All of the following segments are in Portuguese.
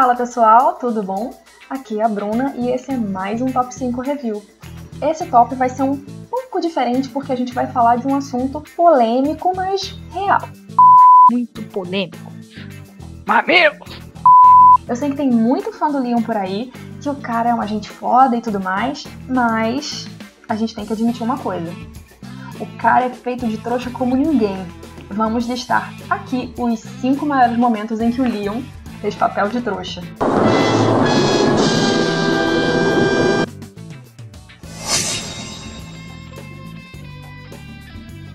Fala pessoal, tudo bom? Aqui é a Bruna e esse é mais um Top 5 Review. Esse top vai ser um pouco diferente porque a gente vai falar de um assunto polêmico, mas real. Muito polêmico. Mamilo! Eu sei que tem muito fã do Leon por aí, que o cara é um agente foda e tudo mais, mas a gente tem que admitir uma coisa. O cara é feito de trouxa como ninguém. Vamos listar aqui os cinco maiores momentos em que o Leon fez papel de trouxa.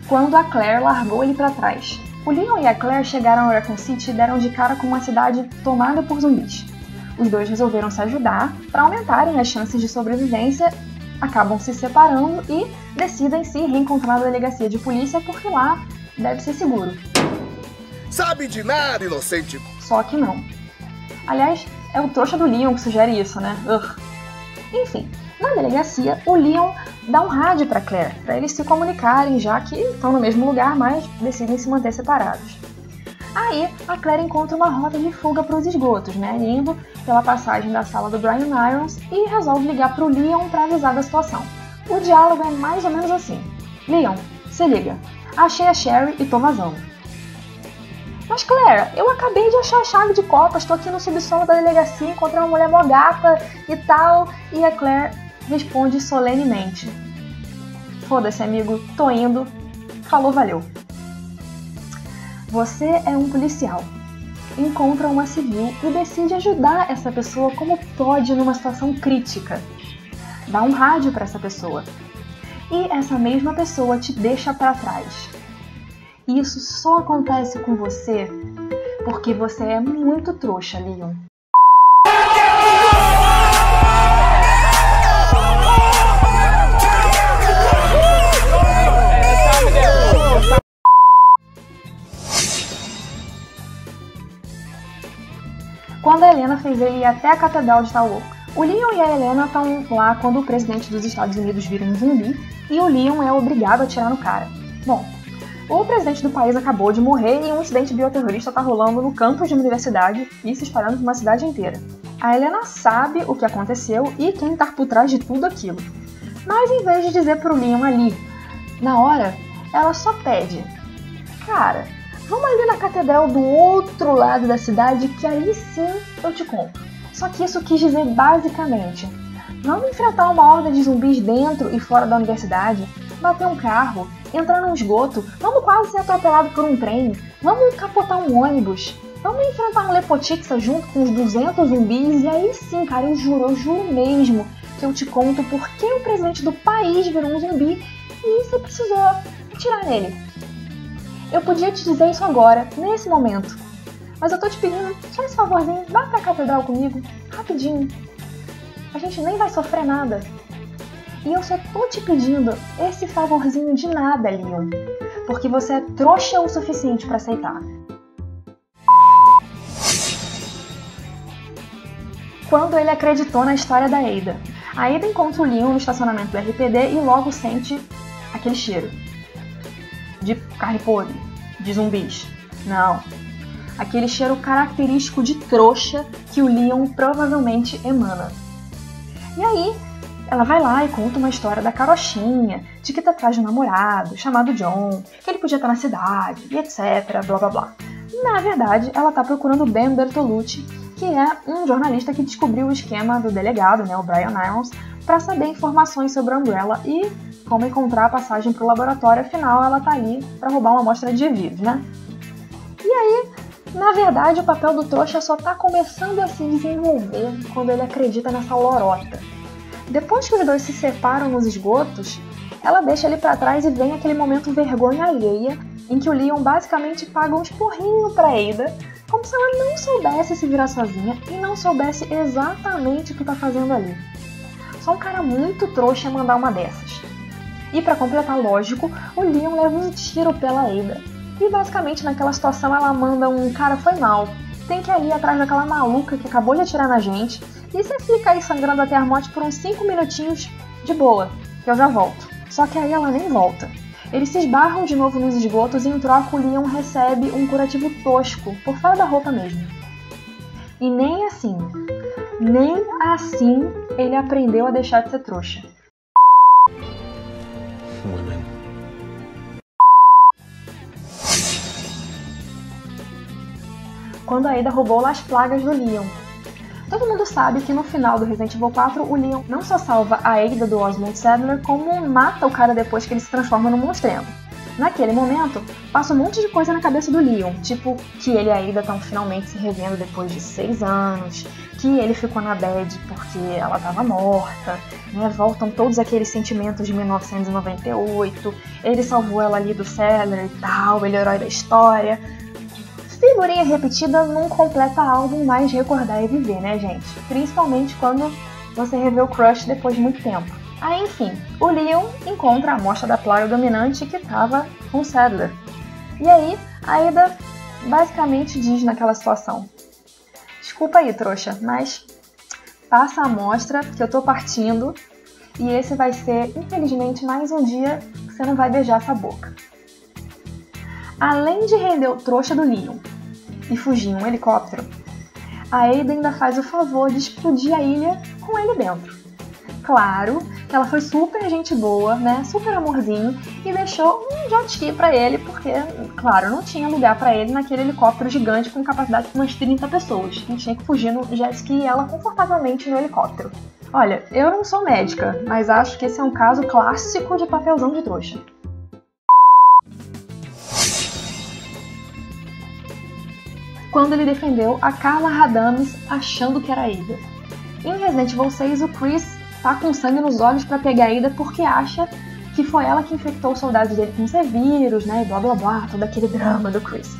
Quando a Claire largou ele para trás. O Leon e a Claire chegaram a Raccoon City e deram de cara com uma cidade tomada por zumbis. Os dois resolveram se ajudar para aumentarem as chances de sobrevivência, acabam se separando e decidem se reencontrar na delegacia de polícia porque lá deve ser seguro. Sabe de nada, inocente! Só que não. Aliás, é o trouxa do Leon que sugere isso, né? Ugh. Enfim, na delegacia, o Leon dá um rádio para Claire, para eles se comunicarem, já que estão no mesmo lugar, mas decidem se manter separados. Aí, a Claire encontra uma rota de fuga para os esgotos, né? Indo pela passagem da sala do Brian Irons e resolve ligar para o Leon para avisar da situação. O diálogo é mais ou menos assim: Leon, se liga, achei a Sherry e tô vazando. Mas Claire, eu acabei de achar a chave de copas, estou aqui no subsolo da delegacia, encontrei uma mulher mó gata e tal. E a Claire responde solenemente: Foda-se, amigo, tô indo. Falou, valeu. Você é um policial. Encontra uma civil e decide ajudar essa pessoa como pode numa situação crítica. Dá um rádio para essa pessoa. E essa mesma pessoa te deixa para trás. E isso só acontece com você porque você é muito trouxa, Leon. Quando a Helena fez ele ir até a Catedral de Tal o Leon e a Helena estão lá quando o presidente dos Estados Unidos vira um zumbi e o Leon é obrigado a atirar no cara. Bom, o presidente do país acabou de morrer e um incidente bioterrorista está rolando no campus de uma universidade e se espalhando por uma cidade inteira. A Helena sabe o que aconteceu e quem está por trás de tudo aquilo. Mas em vez de dizer pro Leon ali, na hora, ela só pede: Cara, vamos ali na catedral do outro lado da cidade que aí sim eu te conto. Só que isso quis dizer basicamente: Vamos enfrentar uma horda de zumbis dentro e fora da universidade, bater um carro, entrar num esgoto, vamos quase ser atropelado por um trem, vamos capotar um ônibus, vamos enfrentar um Lepotixa junto com os 200 zumbis, e aí sim, cara, eu juro, eu juro mesmo que eu te conto por que o presidente do país virou um zumbi e você precisou atirar nele. Eu podia te dizer isso agora, nesse momento, mas eu tô te pedindo só esse favorzinho, vá pra catedral comigo, rapidinho. A gente nem vai sofrer nada. E eu só tô te pedindo esse favorzinho de nada, Leon, porque você é trouxa o suficiente para aceitar. Quando ele acreditou na história da Ada, a Ada encontra o Leon no estacionamento do RPD e logo sente aquele cheiro de carne podre, de zumbis. Não, aquele cheiro característico de trouxa que o Leon provavelmente emana. E aí, ela vai lá e conta uma história da carochinha, de que tá atrás de um namorado chamado John, que ele podia estar na cidade, e etc, blá blá blá. Na verdade, ela tá procurando Ben Bertolucci, que é um jornalista que descobriu o esquema do delegado, né, o Brian Irons, para saber informações sobre a Umbrella e como encontrar a passagem para o laboratório, afinal ela tá ali para roubar uma amostra de vírus, né? E aí, na verdade, o papel do trouxa só tá começando a se desenvolver quando ele acredita nessa lorota depois que os dois se separam nos esgotos, ela deixa ele para trás e vem aquele momento vergonha alheia em que o Leon basicamente paga um esporrinho para Ada, como se ela não soubesse se virar sozinha e não soubesse exatamente o que tá fazendo ali. Só um cara muito trouxa mandar uma dessas. E para completar, lógico, o Leon leva um tiro pela Ada. E basicamente naquela situação ela manda um cara foi mal, tem que ir atrás daquela maluca que acabou de atirar na gente e você fica aí sangrando até a morte por uns 5 minutinhos de boa, que eu já volto. Só que aí ela nem volta. Eles se esbarram de novo nos esgotos e em troca o Leon recebe um curativo tosco, por fora da roupa mesmo. E nem assim, nem assim ele aprendeu a deixar de ser trouxa. Quando a Ada roubou as plagas do Leon. Todo mundo sabe que no final do Resident Evil 4, o Leon não só salva a Ada do Osmond Sadler, como mata o cara depois que ele se transforma no monstrengo. Naquele momento, passa um monte de coisa na cabeça do Leon, tipo que ele e a Ada estão finalmente se revendo depois de seis anos, que ele ficou na bed porque ela estava morta, né? Voltam todos aqueles sentimentos de 1998, ele salvou ela ali do Sadler e tal, ele é o herói da história. Figurinha repetida não completa álbum mais recordar e viver, né, gente? Principalmente quando você revê o crush depois de muito tempo. Aí, enfim, o Leon encontra a amostra da plaga dominante que estava com Sadler. E aí, a Ada basicamente diz naquela situação: Desculpa aí, trouxa, mas passa a amostra que eu tô partindo e esse vai ser, infelizmente, mais um dia que você não vai beijar essa boca. Além de render o trouxa do Leon e fugir em um helicóptero, a Ada ainda faz o favor de explodir a ilha com ele dentro. Claro que ela foi super gente boa, né? Super amorzinho e deixou um jet ski pra ele, porque, claro, não tinha lugar para ele naquele helicóptero gigante com capacidade de umas 30 pessoas. E tinha que fugir no jet ski e ela confortavelmente no helicóptero. Olha, eu não sou médica, mas acho que esse é um caso clássico de papelzão de trouxa. Quando ele defendeu a Carla Radames achando que era Ada. Em Resident Evil 6, o Chris tá com sangue nos olhos para pegar a Ida porque acha que foi ela que infectou os soldados dele com C-vírus, né? E blá blá blá, todo aquele drama do Chris.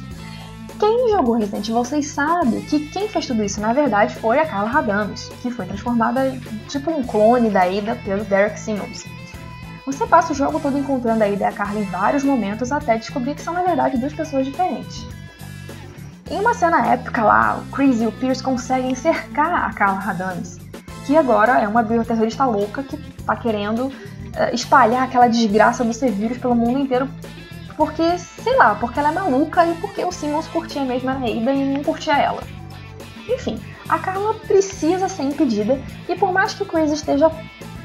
Quem jogou Resident Evil 6 sabe que quem fez tudo isso na verdade foi a Carla Radames, que foi transformada tipo um clone da Ida pelo Derek Simmons. Você passa o jogo todo encontrando a Ida e a Carla em vários momentos até descobrir que são na verdade duas pessoas diferentes. Em uma cena épica lá, o Chris e o Pierce conseguem cercar a Carla Radames que agora é uma bioterrorista louca que tá querendo uh, espalhar aquela desgraça do C-Vírus pelo mundo inteiro porque, sei lá, porque ela é maluca e porque o Simmons curtia mesmo a Neida e não curtia ela. Enfim, a Carla precisa ser impedida e por mais que o Chris esteja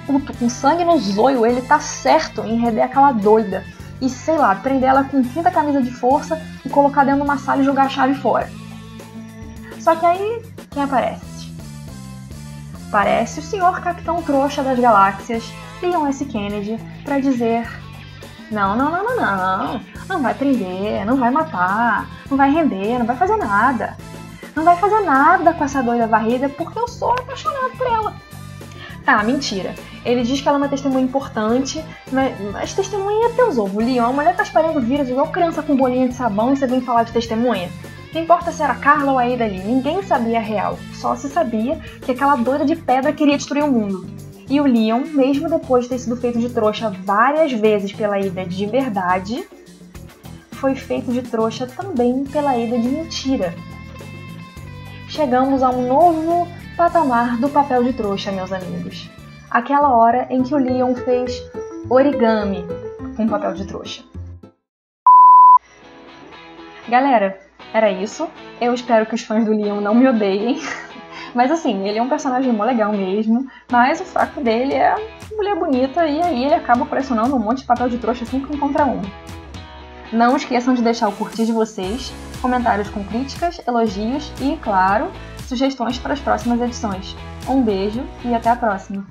puto, com sangue no zoio, ele tá certo em render aquela doida e, sei lá, prender ela com quinta camisa de força e colocar dentro de uma sala e jogar a chave fora. Só que aí, quem aparece? Parece o senhor capitão trouxa das galáxias, Leon S. Kennedy, para dizer: não, não, não, não, não, não vai prender, não vai matar, não vai render, não vai fazer nada. Não vai fazer nada com essa doida varrida porque eu sou apaixonado por ela. Tá, mentira. Ele diz que ela é uma testemunha importante, mas, mas testemunha é teus ovos, Leon. A mulher tá espalhando vírus igual criança com bolinha de sabão e você vem falar de testemunha. Não importa se era Carla ou a Ada ali, ninguém sabia a real. Só se sabia que aquela doida de pedra queria destruir o mundo. E o Leon, mesmo depois de ter sido feito de trouxa várias vezes pela Ada de verdade, foi feito de trouxa também pela Ada de mentira. Chegamos a um novo patamar do papel de trouxa, meus amigos. Aquela hora em que o Leon fez origami com papel de trouxa. Galera, era isso. Eu espero que os fãs do Leon não me odeiem. Mas assim, ele é um personagem mó legal mesmo. Mas o fraco dele é mulher bonita e aí ele acaba colecionando um monte de papel de trouxa assim que encontra um. Não esqueçam de deixar o curtir de vocês, comentários com críticas, elogios e, claro, sugestões para as próximas edições. Um beijo e até a próxima!